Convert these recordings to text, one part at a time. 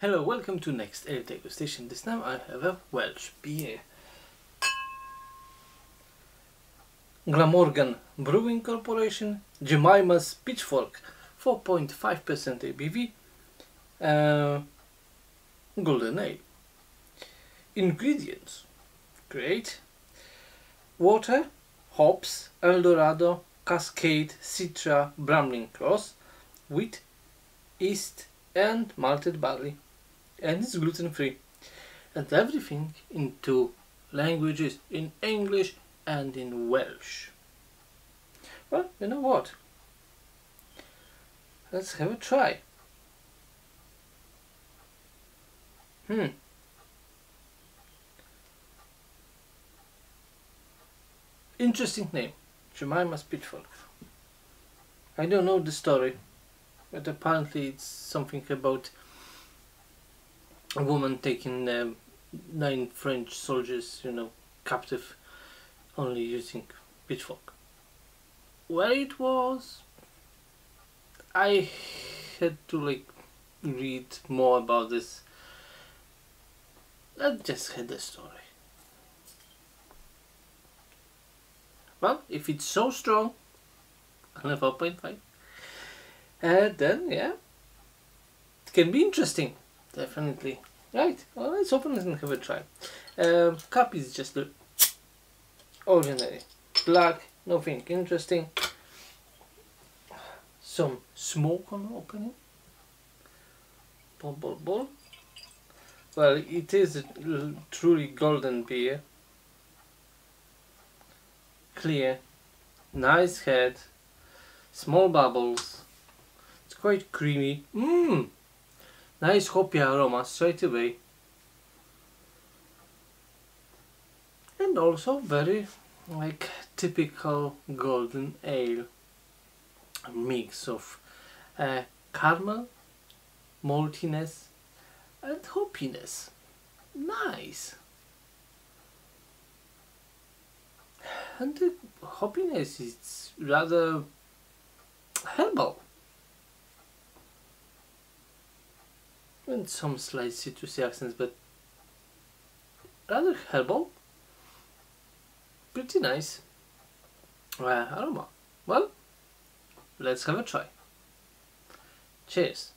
Hello, welcome to next Ale station. This time I have a Welsh beer. Glamorgan Brewing Corporation, Jemima's Pitchfork, 4.5% ABV, uh, Golden Ale. Ingredients: Great. Water, hops, Eldorado, Cascade, Citra, Bramling Cross, wheat, yeast, and malted barley. And it's gluten free. And everything in two languages in English and in Welsh. Well, you know what? Let's have a try. Hmm. Interesting name. Jemima's Pitchfork. I don't know the story, but apparently it's something about a woman taking um, nine French soldiers, you know, captive, only using pitchfork. Where it was, I had to like read more about this. I just had the story. Well, if it's so strong, on a 4.5, uh, then yeah, it can be interesting, definitely. Right, well, let's open and have a try. Um, cup is just the ordinary black, nothing interesting. Some smoke on opening. Ball, ball, ball. Well, it is a truly golden beer clear, nice head, small bubbles, it's quite creamy, mmm, nice hoppy aroma straight away, and also very like typical golden ale mix of uh, caramel, maltiness and hoppiness, nice. and the hoppiness is rather herbal and some slight citrusy accents but rather herbal. Pretty nice. Uh, aroma. Well let's have a try. Cheers.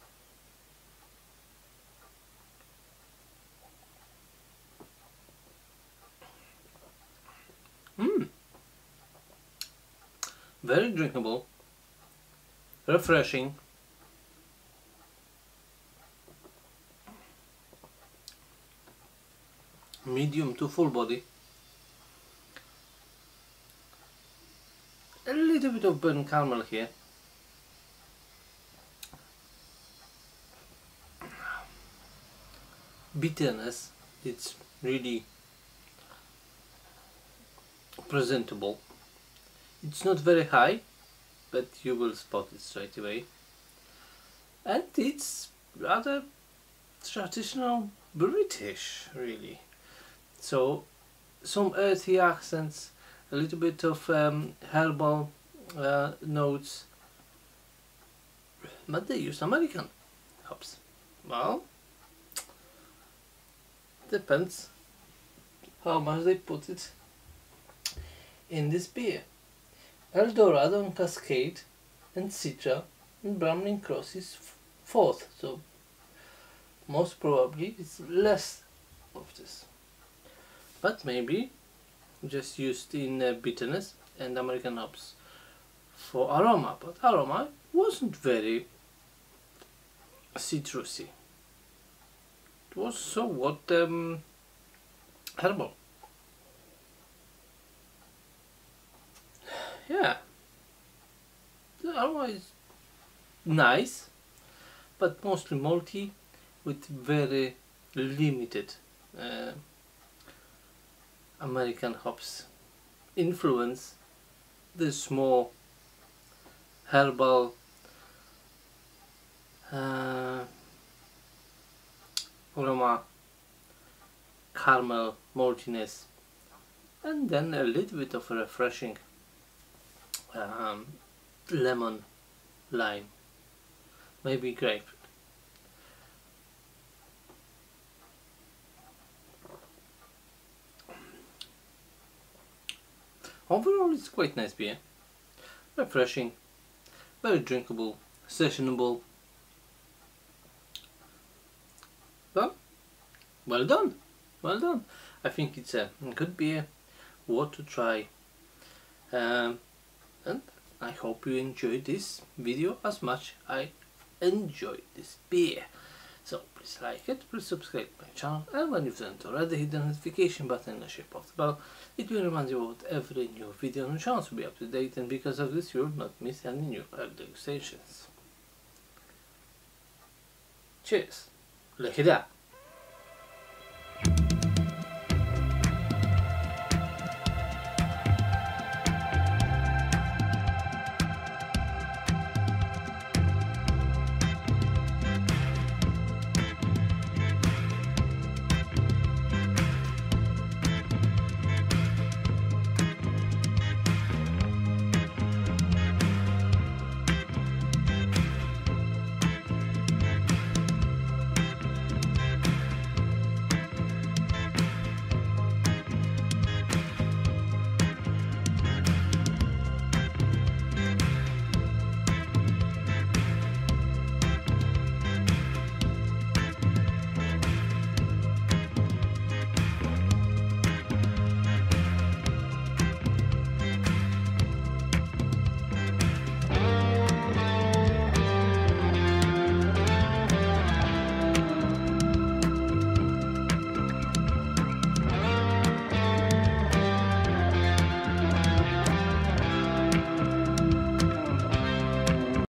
Mmm very drinkable, refreshing, medium to full body, a little bit of burnt caramel here, bitterness, it's really presentable it's not very high, but you will spot it straight away. And it's rather traditional British, really. So, some earthy accents, a little bit of um, herbal uh, notes, but they use American hops. Well, depends how much they put it in this beer. Eldorado and Cascade and Citra and Bramling Cross is fourth, so most probably it's less of this. But maybe just used in uh, bitterness and American hops for aroma, but aroma wasn't very citrusy. It was somewhat um, herbal. yeah the aroma is nice but mostly malty with very limited uh, American hops influence this more herbal uh, aroma caramel maltiness and then a little bit of refreshing um, lemon, lime, maybe grapefruit. Overall it's quite nice beer. Refreshing, very drinkable, sessionable. Well, well done, well done. I think it's a good beer, worth to try. Um, and I hope you enjoyed this video as much I enjoyed this beer. So please like it, please subscribe to my channel and when you've done it already hit the notification button in the shape of the bell. It will remind you about every new video on the channel to be up to date and because of this you will not miss any new update stations. Cheers! Look at that!